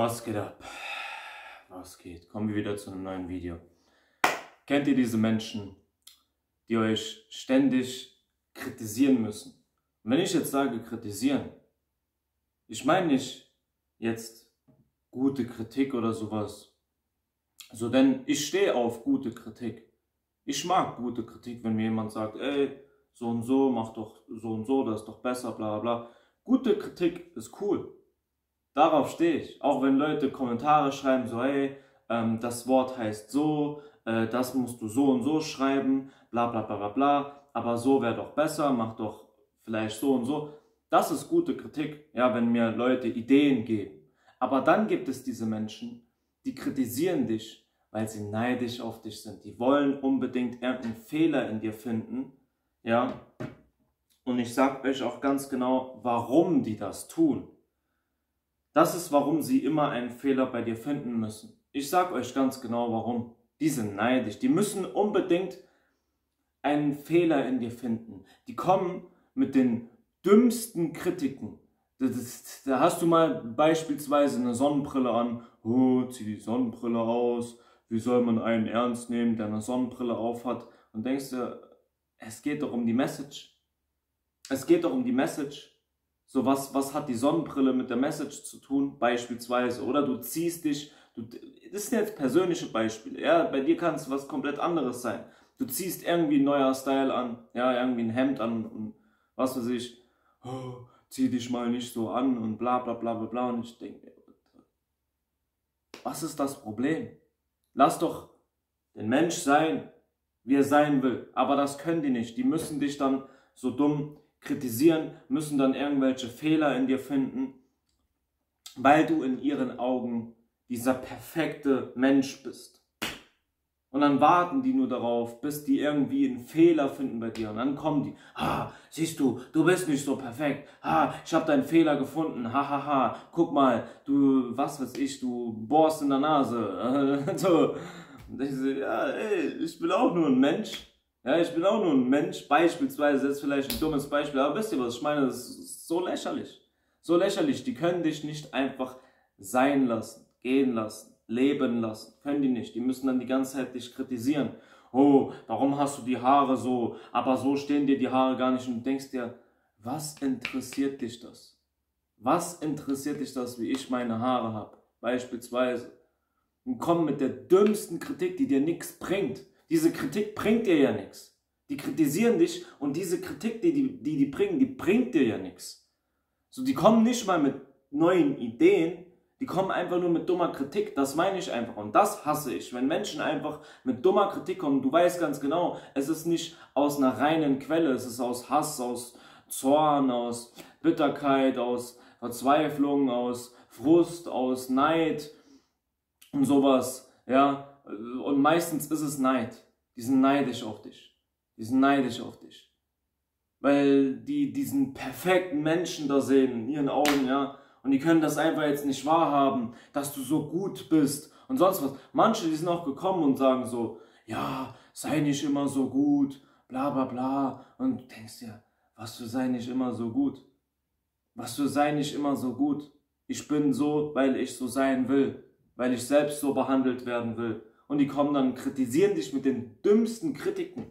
Was geht ab? Was geht? Kommen wir wieder zu einem neuen Video. Kennt ihr diese Menschen, die euch ständig kritisieren müssen? Und wenn ich jetzt sage kritisieren, ich meine nicht jetzt gute Kritik oder sowas. So, denn ich stehe auf gute Kritik. Ich mag gute Kritik, wenn mir jemand sagt, ey, so und so, mach doch so und so, das ist doch besser, bla bla bla. Gute Kritik ist cool. Darauf stehe ich. Auch wenn Leute Kommentare schreiben, so, hey, ähm, das Wort heißt so, äh, das musst du so und so schreiben, bla bla bla bla bla, aber so wäre doch besser, mach doch vielleicht so und so. Das ist gute Kritik, ja, wenn mir Leute Ideen geben. Aber dann gibt es diese Menschen, die kritisieren dich, weil sie neidisch auf dich sind. Die wollen unbedingt irgendeinen Fehler in dir finden, ja. Und ich sage euch auch ganz genau, warum die das tun. Das ist, warum sie immer einen Fehler bei dir finden müssen. Ich sage euch ganz genau, warum. Die sind neidisch. Die müssen unbedingt einen Fehler in dir finden. Die kommen mit den dümmsten Kritiken. Das, da hast du mal beispielsweise eine Sonnenbrille an. Oh, zieh die Sonnenbrille aus. Wie soll man einen ernst nehmen, der eine Sonnenbrille aufhat? Und denkst du, es geht doch um die Message. Es geht doch um die Message. So, was, was hat die Sonnenbrille mit der Message zu tun, beispielsweise? Oder du ziehst dich, du, das sind jetzt persönliche Beispiele, ja, bei dir kann es was komplett anderes sein. Du ziehst irgendwie ein neuer Style an, ja, irgendwie ein Hemd an und was weiß ich, oh, zieh dich mal nicht so an und bla bla bla bla bla. Und ich denke, was ist das Problem? Lass doch den Mensch sein, wie er sein will. Aber das können die nicht. Die müssen dich dann so dumm kritisieren, müssen dann irgendwelche Fehler in dir finden, weil du in ihren Augen dieser perfekte Mensch bist. Und dann warten die nur darauf, bis die irgendwie einen Fehler finden bei dir. Und dann kommen die, ah, siehst du, du bist nicht so perfekt. Ah, ich habe deinen Fehler gefunden. Ha, ha, ha. Guck mal, du, was weiß ich, du bohrst in der Nase. so. Und ich so, ja, ey, ich bin auch nur ein Mensch. Ja, ich bin auch nur ein Mensch, beispielsweise, das ist vielleicht ein dummes Beispiel, aber wisst ihr was, ich meine, das ist so lächerlich. So lächerlich, die können dich nicht einfach sein lassen, gehen lassen, leben lassen. Können die nicht. Die müssen dann die ganze Zeit dich kritisieren. Oh, warum hast du die Haare so? Aber so stehen dir die Haare gar nicht. Und du denkst dir, was interessiert dich das? Was interessiert dich das, wie ich meine Haare habe? Beispielsweise. Und komm mit der dümmsten Kritik, die dir nichts bringt. Diese Kritik bringt dir ja nichts. Die kritisieren dich und diese Kritik, die die, die die bringen, die bringt dir ja nichts. So, die kommen nicht mal mit neuen Ideen, die kommen einfach nur mit dummer Kritik. Das meine ich einfach. Und das hasse ich. Wenn Menschen einfach mit dummer Kritik kommen, du weißt ganz genau, es ist nicht aus einer reinen Quelle, es ist aus Hass, aus Zorn, aus Bitterkeit, aus Verzweiflung, aus Frust, aus Neid und sowas. Ja, und meistens ist es Neid. Die sind neidisch auf dich. Die sind neidisch auf dich. Weil die diesen perfekten Menschen da sehen in ihren Augen, ja. Und die können das einfach jetzt nicht wahrhaben, dass du so gut bist und sonst was. Manche, die sind auch gekommen und sagen so, ja, sei nicht immer so gut, bla bla bla. Und du denkst dir, was für sei nicht immer so gut? Was für sei nicht immer so gut? Ich bin so, weil ich so sein will, weil ich selbst so behandelt werden will und die kommen dann und kritisieren dich mit den dümmsten Kritiken.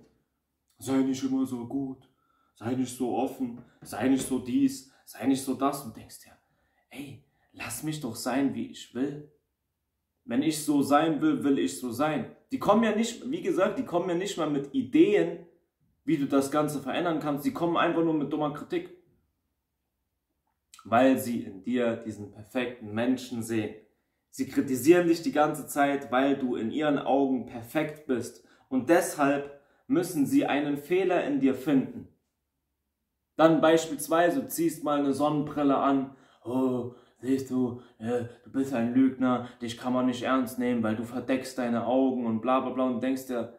Sei nicht immer so gut, sei nicht so offen, sei nicht so dies, sei nicht so das und denkst dir, ey, lass mich doch sein, wie ich will. Wenn ich so sein will, will ich so sein. Die kommen ja nicht, wie gesagt, die kommen ja nicht mal mit Ideen, wie du das Ganze verändern kannst. Die kommen einfach nur mit dummer Kritik. Weil sie in dir diesen perfekten Menschen sehen. Sie kritisieren dich die ganze Zeit, weil du in ihren Augen perfekt bist. Und deshalb müssen sie einen Fehler in dir finden. Dann beispielsweise, ziehst mal eine Sonnenbrille an. Oh, siehst du, äh, du bist ein Lügner, dich kann man nicht ernst nehmen, weil du verdeckst deine Augen und bla bla bla und denkst dir,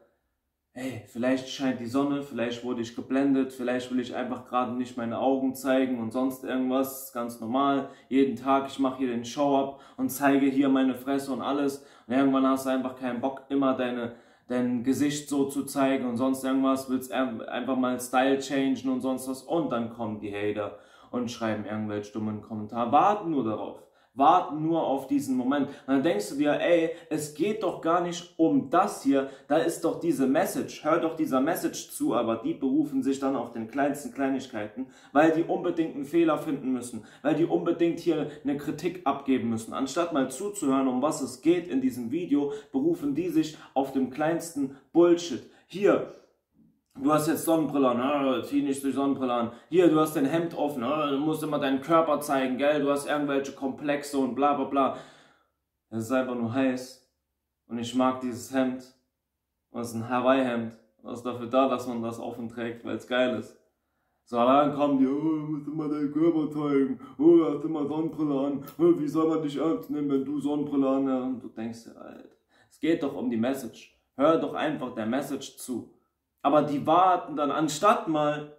hey, vielleicht scheint die Sonne, vielleicht wurde ich geblendet, vielleicht will ich einfach gerade nicht meine Augen zeigen und sonst irgendwas, ganz normal. Jeden Tag, ich mache hier den Show-Up und zeige hier meine Fresse und alles. Und irgendwann hast du einfach keinen Bock, immer deine, dein Gesicht so zu zeigen und sonst irgendwas, willst einfach mal Style changen und sonst was. Und dann kommen die Hater und schreiben irgendwelche dummen Kommentare. Warten nur darauf. Warten nur auf diesen Moment. Und dann denkst du dir, ey, es geht doch gar nicht um das hier, da ist doch diese Message, hör doch dieser Message zu, aber die berufen sich dann auf den kleinsten Kleinigkeiten, weil die unbedingt einen Fehler finden müssen, weil die unbedingt hier eine Kritik abgeben müssen. Anstatt mal zuzuhören, um was es geht in diesem Video, berufen die sich auf dem kleinsten Bullshit. Hier, Du hast jetzt Sonnenbrille an, zieh nicht die Sonnenbrille an. Hier, du hast dein Hemd offen, du musst immer deinen Körper zeigen, gell? Du hast irgendwelche Komplexe und bla bla bla. Es ist einfach nur heiß. Und ich mag dieses Hemd. Und es ist ein Hawaii-Hemd. Das ist dafür da, dass man das offen trägt, weil es geil ist. So, dann kommen die, oh, du musst immer deinen Körper zeigen, oh, du hast immer Sonnenbrille an, oh, wie soll man dich ernst nehmen, wenn du Sonnenbrille an hast? Und du denkst dir, Alter, es geht doch um die Message. Hör doch einfach der Message zu. Aber die warten dann, anstatt mal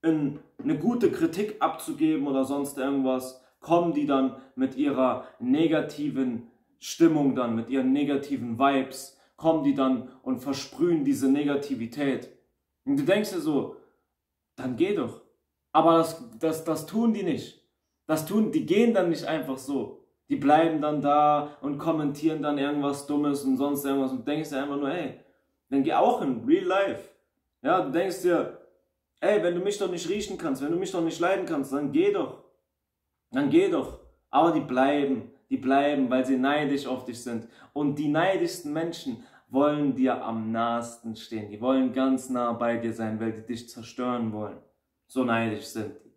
in eine gute Kritik abzugeben oder sonst irgendwas, kommen die dann mit ihrer negativen Stimmung dann, mit ihren negativen Vibes, kommen die dann und versprühen diese Negativität. Und du denkst dir so, dann geh doch. Aber das, das, das tun die nicht. Das tun, die gehen dann nicht einfach so. Die bleiben dann da und kommentieren dann irgendwas Dummes und sonst irgendwas und denkst dir einfach nur, ey, dann geh auch in Real Life. Ja, du denkst dir, ey, wenn du mich doch nicht riechen kannst, wenn du mich doch nicht leiden kannst, dann geh doch. Dann geh doch. Aber die bleiben, die bleiben, weil sie neidisch auf dich sind. Und die neidischsten Menschen wollen dir am nahesten stehen. Die wollen ganz nah bei dir sein, weil die dich zerstören wollen. So neidisch sind die.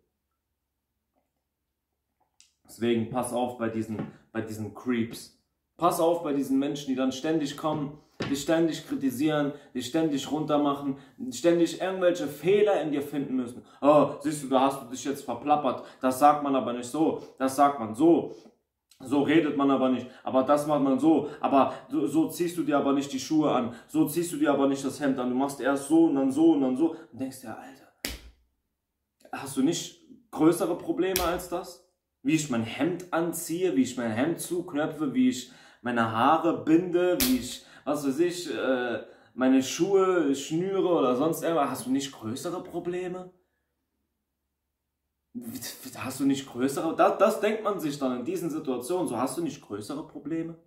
Deswegen pass auf bei diesen, bei diesen Creeps. Pass auf bei diesen Menschen, die dann ständig kommen dich ständig kritisieren, dich ständig runtermachen, ständig irgendwelche Fehler in dir finden müssen. Oh, siehst du, da hast du dich jetzt verplappert. Das sagt man aber nicht so, das sagt man so. So redet man aber nicht, aber das macht man so, aber so, so, ziehst du dir aber nicht die Schuhe an, so ziehst du dir aber nicht das Hemd an, du machst erst so und dann so und dann so und denkst dir, Alter, hast du nicht größere Probleme als das? Wie ich mein Hemd anziehe, wie ich mein Hemd zuknöpfe, wie ich meine Haare binde, wie ich was weiß ich, äh, meine Schuhe schnüre oder sonst irgendwas, hast du nicht größere Probleme? Hast du nicht größere? Das, das denkt man sich dann in diesen Situationen. So hast du nicht größere Probleme?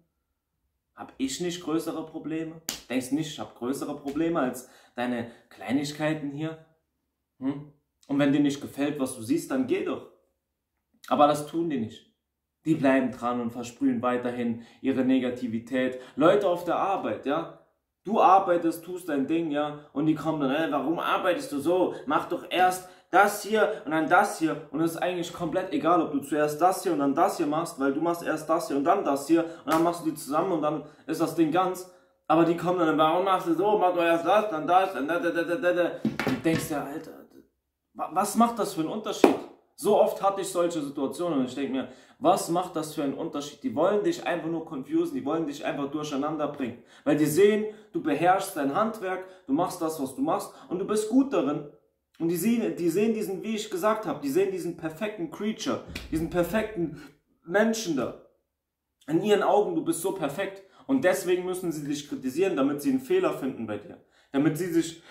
Hab ich nicht größere Probleme? Denkst nicht, ich habe größere Probleme als deine Kleinigkeiten hier? Hm? Und wenn dir nicht gefällt, was du siehst, dann geh doch. Aber das tun die nicht. Die bleiben dran und versprühen weiterhin ihre Negativität. Leute auf der Arbeit, ja. Du arbeitest, tust dein Ding, ja. Und die kommen dann, ey, warum arbeitest du so? Mach doch erst das hier und dann das hier. Und es ist eigentlich komplett egal, ob du zuerst das hier und dann das hier machst, weil du machst erst das hier und dann das hier und dann machst du die zusammen und dann ist das Ding ganz. Aber die kommen dann, warum machst du so? Mach doch erst das, dann das, dann da, da, da, da, da. Du denkst ja, Alter, was macht das für einen Unterschied? So oft hatte ich solche Situationen und ich denke mir, was macht das für einen Unterschied? Die wollen dich einfach nur confusen, die wollen dich einfach durcheinander bringen. Weil die sehen, du beherrschst dein Handwerk, du machst das, was du machst und du bist gut darin. Und die sehen, die sehen diesen, wie ich gesagt habe, die sehen diesen perfekten Creature, diesen perfekten Menschen da. In ihren Augen, du bist so perfekt. Und deswegen müssen sie dich kritisieren, damit sie einen Fehler finden bei dir. Damit sie sich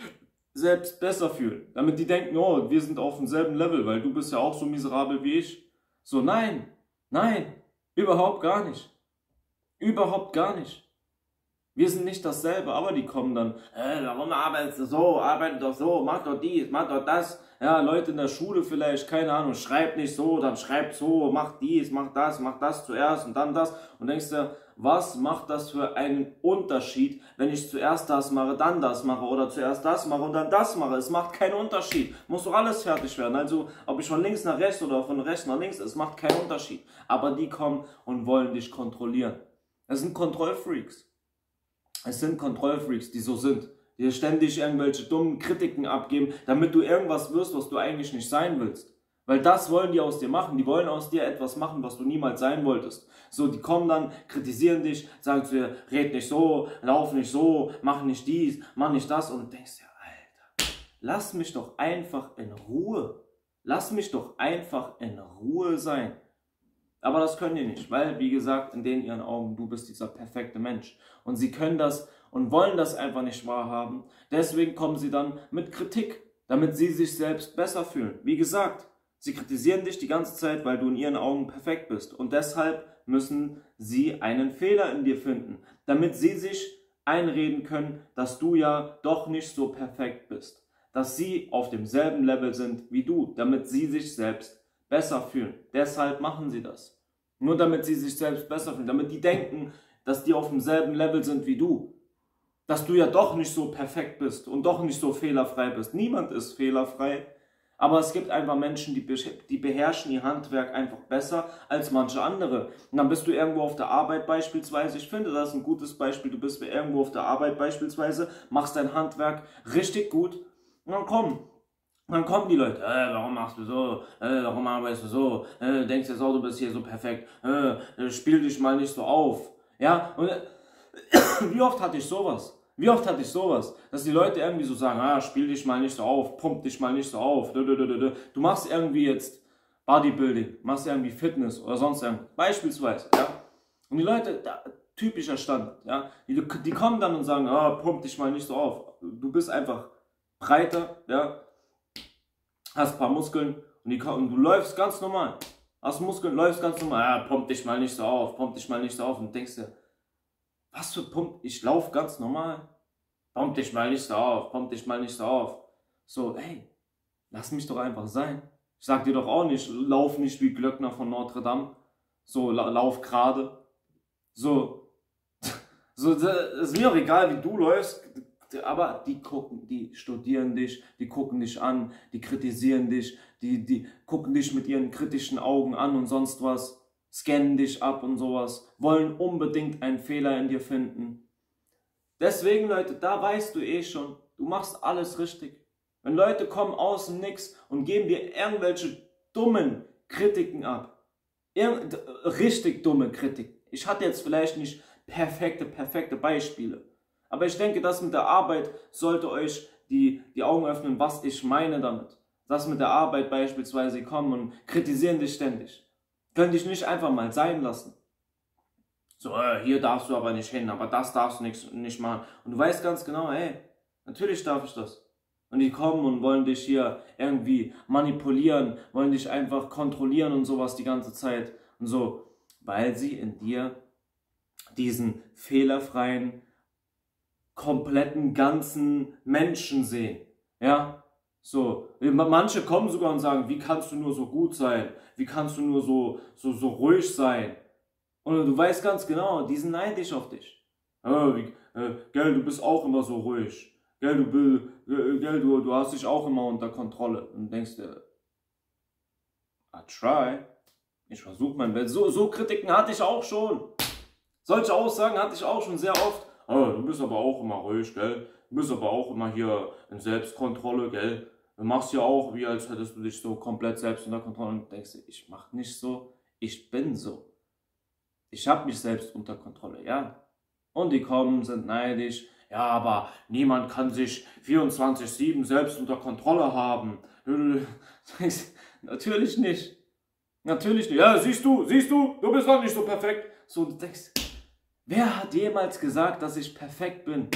selbst besser fühlen. Damit die denken, oh, wir sind auf demselben Level, weil du bist ja auch so miserabel wie ich. So, nein, nein, überhaupt gar nicht. Überhaupt gar nicht. Wir sind nicht dasselbe, aber die kommen dann, äh, warum arbeitest du so, arbeite doch so, mach doch dies, mach doch das. Ja, Leute in der Schule vielleicht, keine Ahnung, schreib nicht so, dann schreib so, mach dies, mach das, mach das zuerst und dann das. Und denkst dir, was macht das für einen Unterschied, wenn ich zuerst das mache, dann das mache oder zuerst das mache und dann das mache? Es macht keinen Unterschied. Muss doch alles fertig werden. Also, ob ich von links nach rechts oder von rechts nach links, es macht keinen Unterschied. Aber die kommen und wollen dich kontrollieren. Es sind Kontrollfreaks. Es sind Kontrollfreaks, die so sind. Die ständig irgendwelche dummen Kritiken abgeben, damit du irgendwas wirst, was du eigentlich nicht sein willst. Weil das wollen die aus dir machen. Die wollen aus dir etwas machen, was du niemals sein wolltest. So, die kommen dann, kritisieren dich, sagen zu dir, red nicht so, lauf nicht so, mach nicht dies, mach nicht das. Und du denkst dir, Alter, lass mich doch einfach in Ruhe. Lass mich doch einfach in Ruhe sein. Aber das können die nicht, weil, wie gesagt, in denen ihren Augen, du bist dieser perfekte Mensch. Und sie können das und wollen das einfach nicht wahrhaben. Deswegen kommen sie dann mit Kritik, damit sie sich selbst besser fühlen. Wie gesagt, Sie kritisieren dich die ganze Zeit, weil du in ihren Augen perfekt bist. Und deshalb müssen sie einen Fehler in dir finden, damit sie sich einreden können, dass du ja doch nicht so perfekt bist. Dass sie auf demselben Level sind wie du, damit sie sich selbst besser fühlen. Deshalb machen sie das. Nur damit sie sich selbst besser fühlen, damit die denken, dass die auf demselben Level sind wie du dass du ja doch nicht so perfekt bist und doch nicht so fehlerfrei bist. Niemand ist fehlerfrei. Aber es gibt einfach Menschen, die, die beherrschen ihr Handwerk einfach besser als manche andere. Und dann bist du irgendwo auf der Arbeit beispielsweise. Ich finde, das ist ein gutes Beispiel. Du bist irgendwo auf der Arbeit beispielsweise, machst dein Handwerk richtig gut. Und dann komm, dann kommen die Leute, äh, warum machst du so, äh, warum arbeitest du so, äh, denkst jetzt auch, du bist hier so perfekt, äh, spiel dich mal nicht so auf. Ja, und wie oft hatte ich sowas? Wie oft hatte ich sowas? Dass die Leute irgendwie so sagen, ah, spiel dich mal nicht so auf, pump dich mal nicht so auf. Du machst irgendwie jetzt Bodybuilding, machst irgendwie Fitness oder sonst irgendwas. Beispielsweise, ja. Und die Leute, da, typischer Standard, ja. Die, die kommen dann und sagen, ah, pump dich mal nicht so auf. Du bist einfach breiter, ja. Hast ein paar Muskeln und, die, und du läufst ganz normal. Hast Muskeln, läufst ganz normal. Ja, pump dich mal nicht so auf, pump dich mal nicht so auf. Und denkst dir, was für Pump? Ich laufe ganz normal. Pump dich mal nicht so auf, pump dich mal nicht so auf. So, ey, lass mich doch einfach sein. Ich sag dir doch auch nicht, lauf nicht wie Glöckner von Notre Dame. So, la lauf gerade. So, so, ist mir auch egal, wie du läufst, aber die gucken, die studieren dich, die gucken dich an, die kritisieren dich, die, die gucken dich mit ihren kritischen Augen an und sonst was scannen dich ab und sowas, wollen unbedingt einen Fehler in dir finden. Deswegen, Leute, da weißt du eh schon, du machst alles richtig. Wenn Leute kommen aus dem Nix und geben dir irgendwelche dummen Kritiken ab, richtig dumme Kritiken. Ich hatte jetzt vielleicht nicht perfekte, perfekte Beispiele. Aber ich denke, das mit der Arbeit sollte euch die, die Augen öffnen, was ich meine damit. Das mit der Arbeit beispielsweise kommen und kritisieren dich ständig. Könnte ich nicht einfach mal sein lassen. So, äh, hier darfst du aber nicht hin, aber das darfst du nicht, nicht machen. Und du weißt ganz genau, ey, natürlich darf ich das. Und die kommen und wollen dich hier irgendwie manipulieren, wollen dich einfach kontrollieren und sowas die ganze Zeit. Und so, weil sie in dir diesen fehlerfreien, kompletten, ganzen Menschen sehen. Ja, so, manche kommen sogar und sagen, wie kannst du nur so gut sein? Wie kannst du nur so, so, so ruhig sein? Und du weißt ganz genau, die sind neidisch auf dich. Oh, wie, äh, gell, du bist auch immer so ruhig. Gell, du, gell, du, du hast dich auch immer unter Kontrolle. Und denkst dir, I try. Ich versuche mein Bett. So, so Kritiken hatte ich auch schon. Solche Aussagen hatte ich auch schon sehr oft. Oh, du bist aber auch immer ruhig, gell? Du bist aber auch immer hier in Selbstkontrolle, gell? Du machst ja auch, wie als hättest du dich so komplett selbst unter Kontrolle und denkst, ich mach nicht so, ich bin so. Ich habe mich selbst unter Kontrolle, ja. Und die kommen, sind neidisch. Ja, aber niemand kann sich 24-7 selbst unter Kontrolle haben. Natürlich nicht. Natürlich nicht. Ja, siehst du, siehst du, du bist doch nicht so perfekt. So, du denkst, wer hat jemals gesagt, dass ich perfekt bin?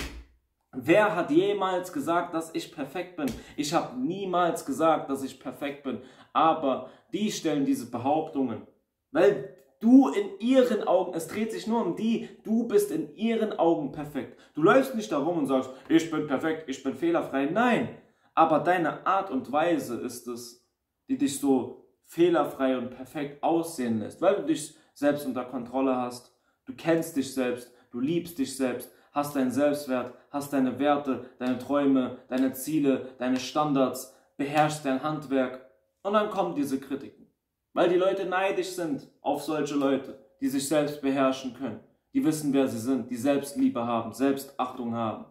Wer hat jemals gesagt, dass ich perfekt bin? Ich habe niemals gesagt, dass ich perfekt bin. Aber die stellen diese Behauptungen, weil du in ihren Augen, es dreht sich nur um die, du bist in ihren Augen perfekt. Du läufst nicht darum und sagst, ich bin perfekt, ich bin fehlerfrei. Nein, aber deine Art und Weise ist es, die dich so fehlerfrei und perfekt aussehen lässt, weil du dich selbst unter Kontrolle hast. Du kennst dich selbst, du liebst dich selbst, hast deinen Selbstwert, hast deine Werte, deine Träume, deine Ziele, deine Standards, beherrschst dein Handwerk. Und dann kommen diese Kritiken. Weil die Leute neidisch sind auf solche Leute, die sich selbst beherrschen können, die wissen, wer sie sind, die Selbstliebe haben, Selbstachtung haben,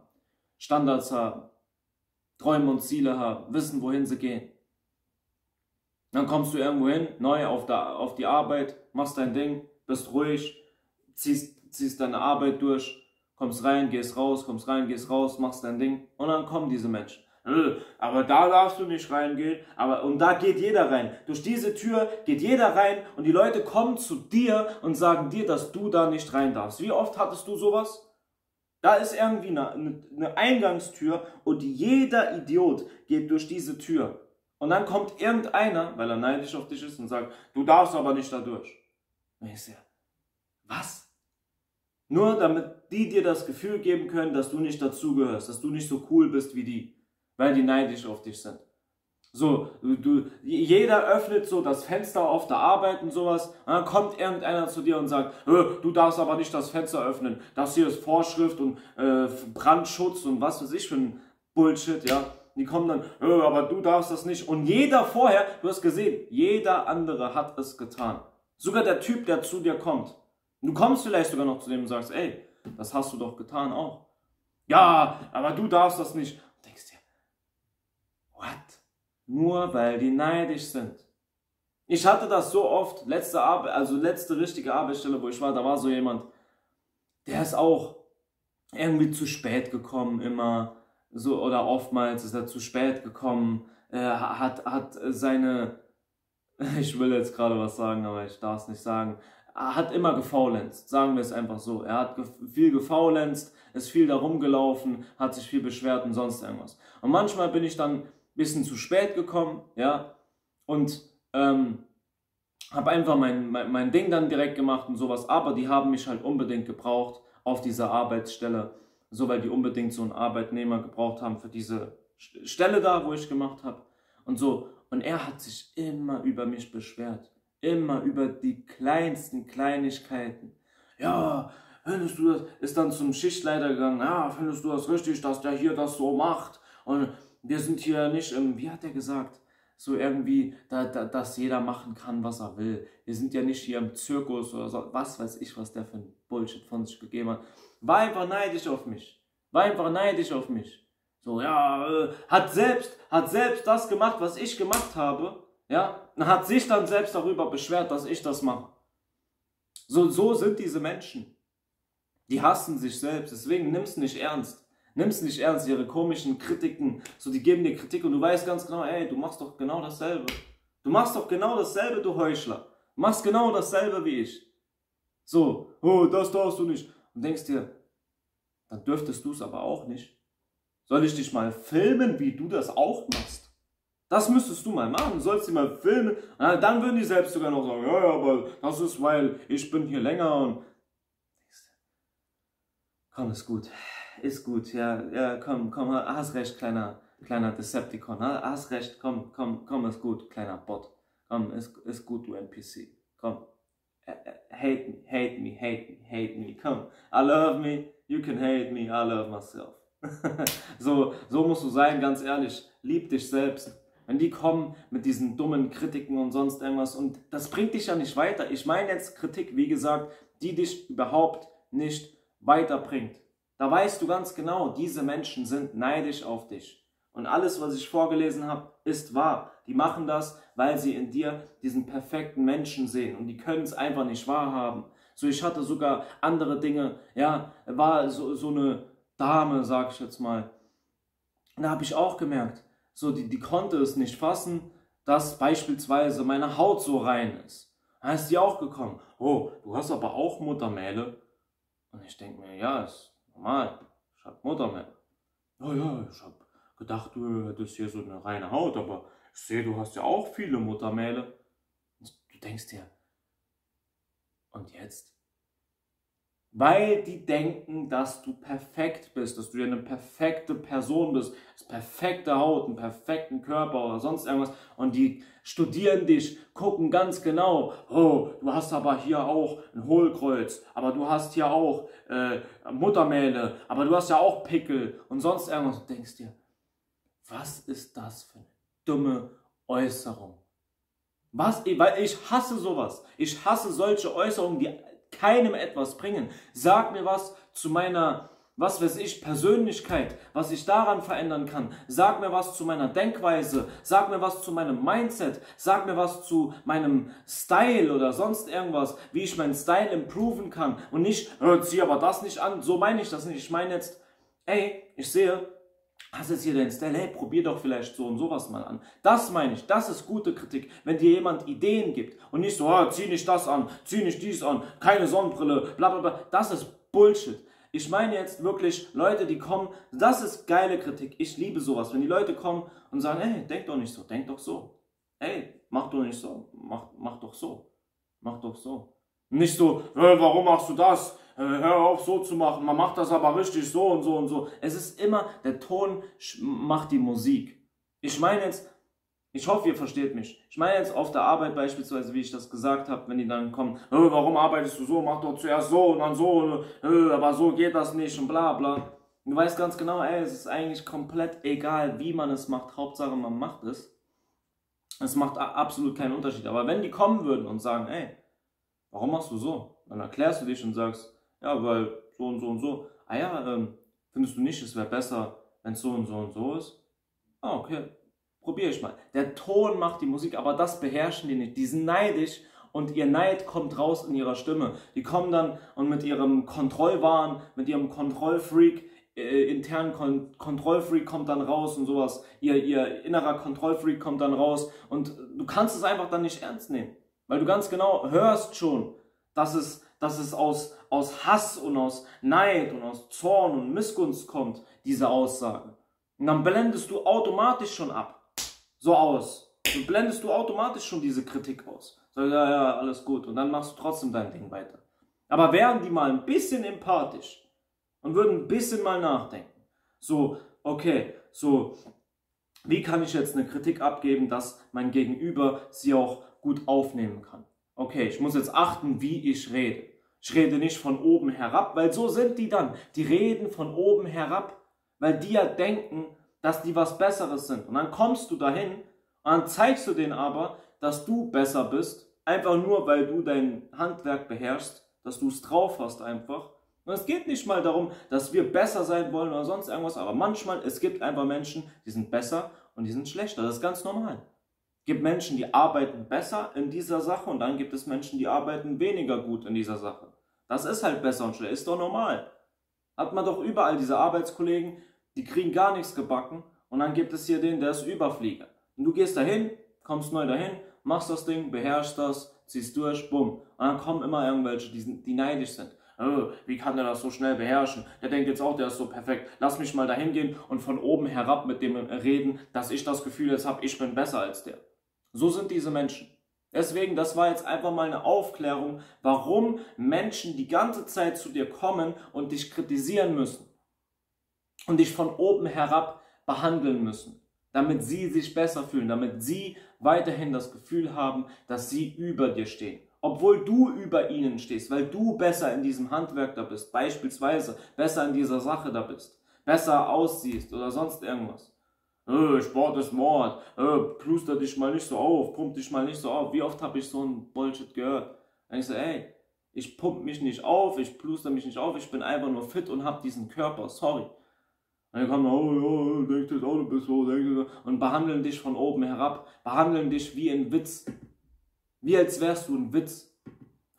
Standards haben, Träume und Ziele haben, wissen, wohin sie gehen. Dann kommst du irgendwo hin, neu auf, der, auf die Arbeit, machst dein Ding, bist ruhig, ziehst, ziehst deine Arbeit durch, kommst rein, gehst raus, kommst rein, gehst raus, machst dein Ding und dann kommen diese Menschen. Aber da darfst du nicht reingehen, aber und da geht jeder rein. Durch diese Tür geht jeder rein und die Leute kommen zu dir und sagen dir, dass du da nicht rein darfst. Wie oft hattest du sowas? Da ist irgendwie eine, eine Eingangstür und jeder Idiot geht durch diese Tür. Und dann kommt irgendeiner, weil er neidisch auf dich ist und sagt, du darfst aber nicht da durch. Und ich sehe, was? Nur damit die dir das Gefühl geben können, dass du nicht dazugehörst, dass du nicht so cool bist wie die, weil die neidisch auf dich sind. So, du, jeder öffnet so das Fenster auf der Arbeit und sowas. Und dann kommt irgendeiner zu dir und sagt, du darfst aber nicht das Fenster öffnen. Das hier ist Vorschrift und äh, Brandschutz und was weiß ich für ein Bullshit, ja. Die kommen dann, aber du darfst das nicht. Und jeder vorher, du hast gesehen, jeder andere hat es getan. Sogar der Typ, der zu dir kommt. Du kommst vielleicht sogar noch zu dem und sagst, ey, das hast du doch getan auch. Ja, aber du darfst das nicht. Und denkst dir, what? Nur weil die neidisch sind. Ich hatte das so oft, letzte Arbeit, also letzte richtige Arbeitsstelle, wo ich war, da war so jemand, der ist auch irgendwie zu spät gekommen immer, so, oder oftmals ist er zu spät gekommen, äh, hat, hat seine, ich will jetzt gerade was sagen, aber ich darf es nicht sagen, hat immer gefaulenzt, sagen wir es einfach so. Er hat viel gefaulenzt, ist viel darum gelaufen, hat sich viel beschwert und sonst irgendwas. Und manchmal bin ich dann ein bisschen zu spät gekommen, ja, und ähm, habe einfach mein, mein, mein Ding dann direkt gemacht und sowas, aber die haben mich halt unbedingt gebraucht auf dieser Arbeitsstelle, so weil die unbedingt so einen Arbeitnehmer gebraucht haben für diese Stelle da, wo ich gemacht habe und so. Und er hat sich immer über mich beschwert. Immer über die kleinsten Kleinigkeiten. Ja, findest du das, ist dann zum Schichtleiter gegangen, ja, findest du das richtig, dass der hier das so macht? Und wir sind hier nicht im, wie hat er gesagt, so irgendwie, da, da, dass jeder machen kann, was er will. Wir sind ja nicht hier im Zirkus oder so, was weiß ich, was der für ein Bullshit von sich gegeben hat. War einfach neidisch auf mich. War einfach neidisch auf mich. So, ja, äh, hat selbst, hat selbst das gemacht, was ich gemacht habe. Ja, hat sich dann selbst darüber beschwert, dass ich das mache. So, so sind diese Menschen. Die hassen sich selbst, deswegen nimm's nicht ernst. Nimm's nicht ernst, ihre komischen Kritiken. So, die geben dir Kritik und du weißt ganz genau, ey, du machst doch genau dasselbe. Du machst doch genau dasselbe, du Heuchler. Du machst genau dasselbe wie ich. So, oh, das darfst du nicht. Und denkst dir, dann dürftest du es aber auch nicht. Soll ich dich mal filmen, wie du das auch machst? Das müsstest du mal machen, du sollst sie mal filmen. Dann würden die selbst sogar noch sagen, ja, ja, aber das ist, weil ich bin hier länger und... Komm, ist gut. Ist gut, ja, ja, komm, komm, hast recht, kleiner, kleiner Decepticon. Hast recht, komm, komm, komm, ist gut, kleiner Bot. Komm, ist, ist gut, du NPC. Komm. Hate me, hate me, hate me, hate me. Komm. I love me, you can hate me, I love myself. so, so musst du sein, ganz ehrlich. Lieb dich selbst. Wenn die kommen mit diesen dummen Kritiken und sonst irgendwas und das bringt dich ja nicht weiter. Ich meine jetzt Kritik, wie gesagt, die dich überhaupt nicht weiterbringt. Da weißt du ganz genau, diese Menschen sind neidisch auf dich. Und alles, was ich vorgelesen habe, ist wahr. Die machen das, weil sie in dir diesen perfekten Menschen sehen und die können es einfach nicht wahrhaben. So, ich hatte sogar andere Dinge, ja, war so, so eine Dame, sag ich jetzt mal. da habe ich auch gemerkt, so die, die konnte es nicht fassen, dass beispielsweise meine Haut so rein ist. Da ist die auch gekommen. Oh, du hast aber auch Muttermähle. Und ich denke mir, ja, ist normal. Ich habe Muttermähle. Oh ja, ich habe gedacht, du hättest hier so eine reine Haut, aber ich sehe, du hast ja auch viele Muttermähle. Du denkst dir, und jetzt? Weil die denken, dass du perfekt bist, dass du eine perfekte Person bist, das perfekte Haut, einen perfekten Körper oder sonst irgendwas. Und die studieren dich, gucken ganz genau, oh, du hast aber hier auch ein Hohlkreuz, aber du hast hier auch äh, Muttermähle, aber du hast ja auch Pickel und sonst irgendwas. Du denkst dir, was ist das für eine dumme Äußerung? Was? Weil ich hasse sowas. Ich hasse solche Äußerungen, die keinem etwas bringen. Sag mir was zu meiner, was weiß ich, Persönlichkeit, was ich daran verändern kann. Sag mir was zu meiner Denkweise. Sag mir was zu meinem Mindset. Sag mir was zu meinem Style oder sonst irgendwas, wie ich meinen Style improven kann. Und nicht, zieh aber das nicht an. So meine ich das nicht. Ich meine jetzt, ey, ich sehe, hast jetzt hier den Style, hey, probier doch vielleicht so und sowas mal an. Das meine ich, das ist gute Kritik. Wenn dir jemand Ideen gibt und nicht so, oh, zieh nicht das an, zieh nicht dies an, keine Sonnenbrille, bla bla bla, das ist Bullshit. Ich meine jetzt wirklich Leute, die kommen, das ist geile Kritik. Ich liebe sowas, wenn die Leute kommen und sagen, ey, denk doch nicht so, denk doch so. Ey, mach doch nicht so, mach, mach doch so, mach doch so. Nicht so, äh, warum machst du das? Äh, hör auf so zu machen, man macht das aber richtig so und so und so. Es ist immer, der Ton macht die Musik. Ich meine jetzt, ich hoffe, ihr versteht mich. Ich meine jetzt auf der Arbeit beispielsweise, wie ich das gesagt habe, wenn die dann kommen, äh, warum arbeitest du so, mach doch zuerst so und dann so, äh, aber so geht das nicht und bla bla. Du weißt ganz genau, ey, es ist eigentlich komplett egal, wie man es macht, Hauptsache man macht es. Es macht absolut keinen Unterschied. Aber wenn die kommen würden und sagen, ey, warum machst du so? Dann erklärst du dich und sagst, ja, weil so und so und so. Ah ja, ähm, findest du nicht, es wäre besser, wenn es so und so und so ist? Ah, okay, probiere ich mal. Der Ton macht die Musik, aber das beherrschen die nicht. Die sind neidisch und ihr Neid kommt raus in ihrer Stimme. Die kommen dann und mit ihrem Kontrollwahn, mit ihrem Kontrollfreak, äh, internen Kon Kontrollfreak kommt dann raus und sowas. Ihr, ihr innerer Kontrollfreak kommt dann raus und du kannst es einfach dann nicht ernst nehmen. Weil du ganz genau hörst schon, dass es, dass es aus, aus Hass und aus Neid und aus Zorn und Missgunst kommt, diese Aussage. Und dann blendest du automatisch schon ab so aus. Und blendest du automatisch schon diese Kritik aus. So, ja, ja, alles gut. Und dann machst du trotzdem dein Ding weiter. Aber wären die mal ein bisschen empathisch und würden ein bisschen mal nachdenken. So, okay, so, wie kann ich jetzt eine Kritik abgeben, dass mein Gegenüber sie auch gut aufnehmen kann? Okay, ich muss jetzt achten, wie ich rede. Ich rede nicht von oben herab, weil so sind die dann. Die reden von oben herab, weil die ja denken, dass die was Besseres sind. Und dann kommst du dahin und dann zeigst du denen aber, dass du besser bist, einfach nur weil du dein Handwerk beherrschst, dass du es drauf hast einfach. Und es geht nicht mal darum, dass wir besser sein wollen oder sonst irgendwas, aber manchmal, es gibt einfach Menschen, die sind besser und die sind schlechter. Das ist ganz normal. Gibt Menschen, die arbeiten besser in dieser Sache und dann gibt es Menschen, die arbeiten weniger gut in dieser Sache. Das ist halt besser und schlechter, ist doch normal. Hat man doch überall diese Arbeitskollegen, die kriegen gar nichts gebacken und dann gibt es hier den, der ist Überflieger. Und du gehst dahin, kommst neu dahin, machst das Ding, beherrschst das, ziehst durch, bumm. Und dann kommen immer irgendwelche, die, die neidisch sind. Oh, wie kann der das so schnell beherrschen? Der denkt jetzt auch, der ist so perfekt. Lass mich mal dahin gehen und von oben herab mit dem reden, dass ich das Gefühl jetzt habe, ich bin besser als der. So sind diese Menschen. Deswegen, das war jetzt einfach mal eine Aufklärung, warum Menschen die ganze Zeit zu dir kommen und dich kritisieren müssen und dich von oben herab behandeln müssen, damit sie sich besser fühlen, damit sie weiterhin das Gefühl haben, dass sie über dir stehen. Obwohl du über ihnen stehst, weil du besser in diesem Handwerk da bist, beispielsweise besser in dieser Sache da bist, besser aussiehst oder sonst irgendwas. Äh, Sport ist Mord, äh, pluster dich mal nicht so auf, pump dich mal nicht so auf. Wie oft habe ich so ein Bullshit gehört? Und ich so, ey, ich pump mich nicht auf, ich pluster mich nicht auf, ich bin einfach nur fit und habe diesen Körper, sorry. Und dann kommen, oh ja, denkst jetzt auch, du bist so, denkst und behandeln dich von oben herab, behandeln dich wie ein Witz. Wie als wärst du ein Witz.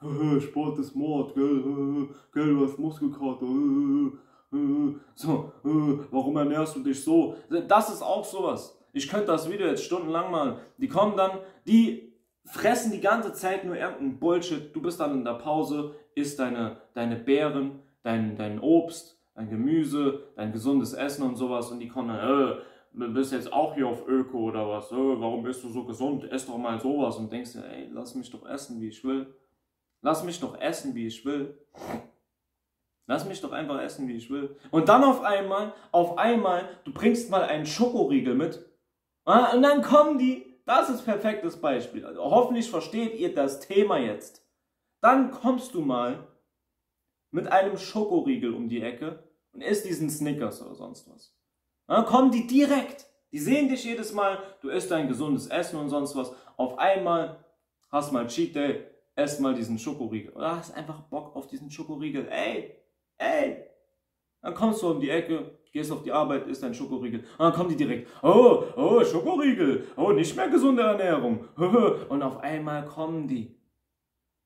Sport ist Mord, gell, gell, du hast Muskelkater. So, warum ernährst du dich so? Das ist auch sowas. Ich könnte das Video jetzt stundenlang mal. Die kommen dann, die fressen die ganze Zeit nur irgendeinen Bullshit. Du bist dann in der Pause, isst deine, deine Beeren, dein, dein Obst, dein Gemüse, dein gesundes Essen und sowas und die kommen dann, äh, bist jetzt auch hier auf Öko oder was, äh, warum bist du so gesund, ess doch mal sowas und denkst dir, ey, lass mich doch essen, wie ich will. Lass mich doch essen, wie ich will. Lass mich doch einfach essen, wie ich will. Und dann auf einmal, auf einmal, du bringst mal einen Schokoriegel mit ah, und dann kommen die, das ist perfektes Beispiel. Also hoffentlich versteht ihr das Thema jetzt. Dann kommst du mal mit einem Schokoriegel um die Ecke und isst diesen Snickers oder sonst was. dann kommen die direkt. Die sehen dich jedes Mal, du isst dein gesundes Essen und sonst was. Auf einmal hast mal Cheat Day, ess mal diesen Schokoriegel. Oder hast einfach Bock auf diesen Schokoriegel. Ey, ey. Dann kommst du um die Ecke, gehst auf die Arbeit, isst dein Schokoriegel. Und dann kommen die direkt, oh, oh, Schokoriegel, oh, nicht mehr gesunde Ernährung. Und auf einmal kommen die.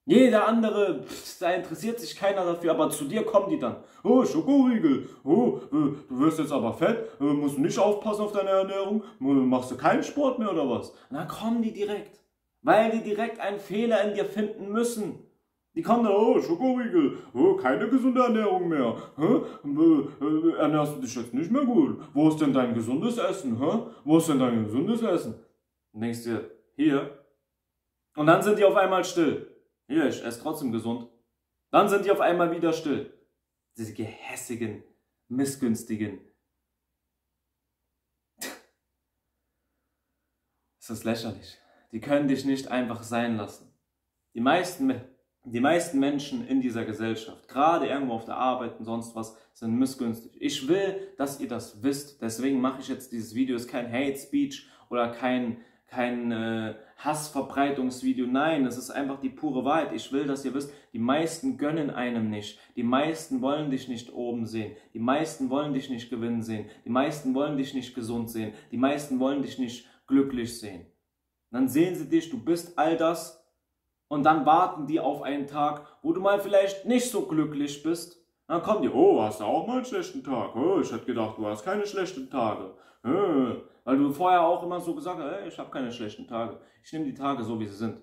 Jeder andere, pff, da interessiert sich keiner dafür, aber zu dir kommen die dann. Oh, Schokoriegel. Oh, äh, du wirst jetzt aber fett. Äh, musst du nicht aufpassen auf deine Ernährung? Machst du keinen Sport mehr oder was? Und dann kommen die direkt. Weil die direkt einen Fehler in dir finden müssen. Die kommen dann, oh, Schokoriegel, oh, keine gesunde Ernährung mehr. Hä? Äh, ernährst du dich jetzt nicht mehr gut? Wo ist denn dein gesundes Essen? Hä? Wo ist denn dein gesundes Essen? Und denkst dir, hier. Und dann sind die auf einmal still. Hier, ich esse trotzdem gesund. Dann sind die auf einmal wieder still. Diese gehässigen, missgünstigen. Es ist lächerlich. Die können dich nicht einfach sein lassen. Die meisten, die meisten Menschen in dieser Gesellschaft, gerade irgendwo auf der Arbeit und sonst was, sind missgünstig. Ich will, dass ihr das wisst. Deswegen mache ich jetzt dieses Video. Es ist kein Hate Speech oder kein kein äh, Hassverbreitungsvideo. Nein, es ist einfach die pure Wahrheit. Ich will, dass ihr wisst, die meisten gönnen einem nicht. Die meisten wollen dich nicht oben sehen. Die meisten wollen dich nicht gewinnen sehen. Die meisten wollen dich nicht gesund sehen. Die meisten wollen dich nicht glücklich sehen. Dann sehen sie dich, du bist all das und dann warten die auf einen Tag, wo du mal vielleicht nicht so glücklich bist. Dann kommen die, oh, hast du auch mal einen schlechten Tag? Oh, ich hätte gedacht, du hast keine schlechten Tage. Äh, weil du vorher auch immer so gesagt hast, hey, ich habe keine schlechten Tage. Ich nehme die Tage so, wie sie sind.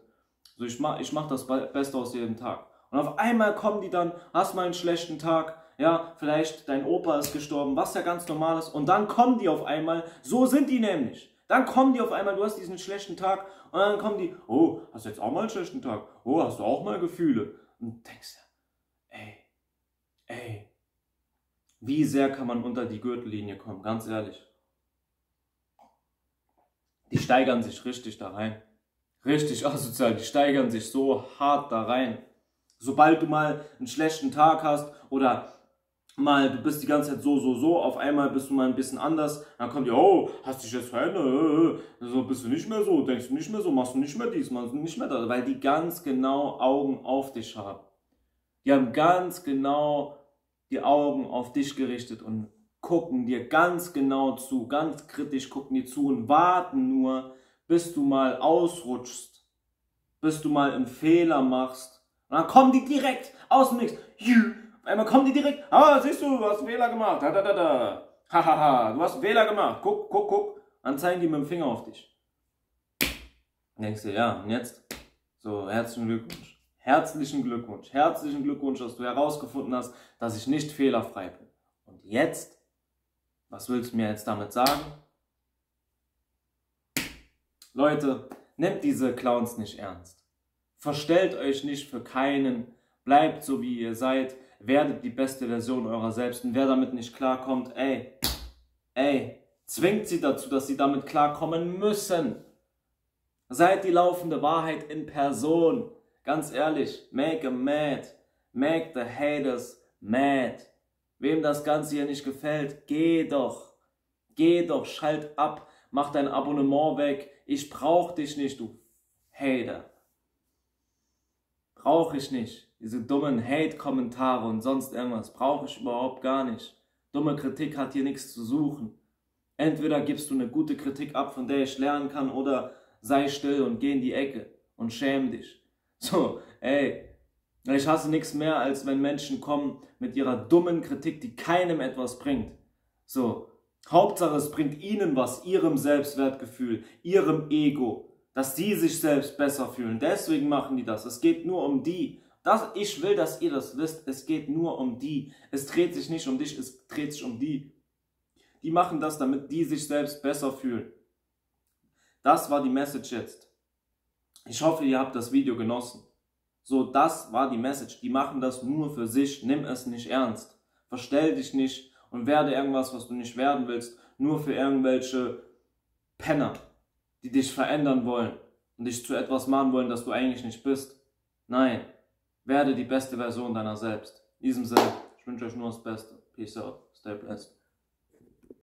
So, ich mache ich mach das Beste aus jedem Tag. Und auf einmal kommen die dann, hast mal einen schlechten Tag, ja, vielleicht dein Opa ist gestorben, was ja ganz normal ist. Und dann kommen die auf einmal, so sind die nämlich. Dann kommen die auf einmal, du hast diesen schlechten Tag und dann kommen die, oh, hast du jetzt auch mal einen schlechten Tag? Oh, hast du auch mal Gefühle? Und denkst du, ey, ey, wie sehr kann man unter die Gürtellinie kommen, ganz ehrlich die steigern sich richtig da rein. Richtig asozial, die steigern sich so hart da rein. Sobald du mal einen schlechten Tag hast oder mal, du bist die ganze Zeit so, so, so, auf einmal bist du mal ein bisschen anders, dann kommt ja, oh, hast dich jetzt verändert, so bist du nicht mehr so, denkst du nicht mehr so, machst du nicht mehr dies, machst du nicht mehr das, weil die ganz genau Augen auf dich haben. Die haben ganz genau die Augen auf dich gerichtet und gucken dir ganz genau zu, ganz kritisch gucken dir zu und warten nur, bis du mal ausrutschst, bis du mal einen Fehler machst. Und dann kommen die direkt aus dem Nix. Auf einmal kommen die direkt, ah, siehst du, du hast Fehler gemacht. Da, da, da, da. Ha, ha. du hast Fehler gemacht. Guck, guck, guck. Dann zeigen die mit dem Finger auf dich. Dann denkst du, ja, und jetzt? So, herzlichen Glückwunsch. Herzlichen Glückwunsch. Herzlichen Glückwunsch, dass du herausgefunden hast, dass ich nicht fehlerfrei bin. Und jetzt was willst du mir jetzt damit sagen? Leute, nehmt diese Clowns nicht ernst. Verstellt euch nicht für keinen. Bleibt so wie ihr seid. Werdet die beste Version eurer selbst. Und wer damit nicht klarkommt, ey, ey, zwingt sie dazu, dass sie damit klarkommen müssen. Seid die laufende Wahrheit in Person. Ganz ehrlich, make them mad. Make the haters mad. Wem das Ganze hier nicht gefällt, geh doch. Geh doch, schalt ab, mach dein Abonnement weg. Ich brauch dich nicht, du Hater. Brauche ich nicht. Diese dummen Hate-Kommentare und sonst irgendwas brauche ich überhaupt gar nicht. Dumme Kritik hat hier nichts zu suchen. Entweder gibst du eine gute Kritik ab, von der ich lernen kann, oder sei still und geh in die Ecke und schäm dich. So, ey, ich hasse nichts mehr, als wenn Menschen kommen mit ihrer dummen Kritik, die keinem etwas bringt. So, Hauptsache es bringt ihnen was, ihrem Selbstwertgefühl, ihrem Ego, dass sie sich selbst besser fühlen. Deswegen machen die das. Es geht nur um die. Das, ich will, dass ihr das wisst. Es geht nur um die. Es dreht sich nicht um dich, es dreht sich um die. Die machen das, damit die sich selbst besser fühlen. Das war die Message jetzt. Ich hoffe, ihr habt das Video genossen. So, das war die Message. Die machen das nur für sich. Nimm es nicht ernst. Verstell dich nicht und werde irgendwas, was du nicht werden willst, nur für irgendwelche Penner, die dich verändern wollen und dich zu etwas machen wollen, das du eigentlich nicht bist. Nein, werde die beste Version deiner selbst. In diesem Sinne, ich wünsche euch nur das Beste. Peace out. Stay blessed.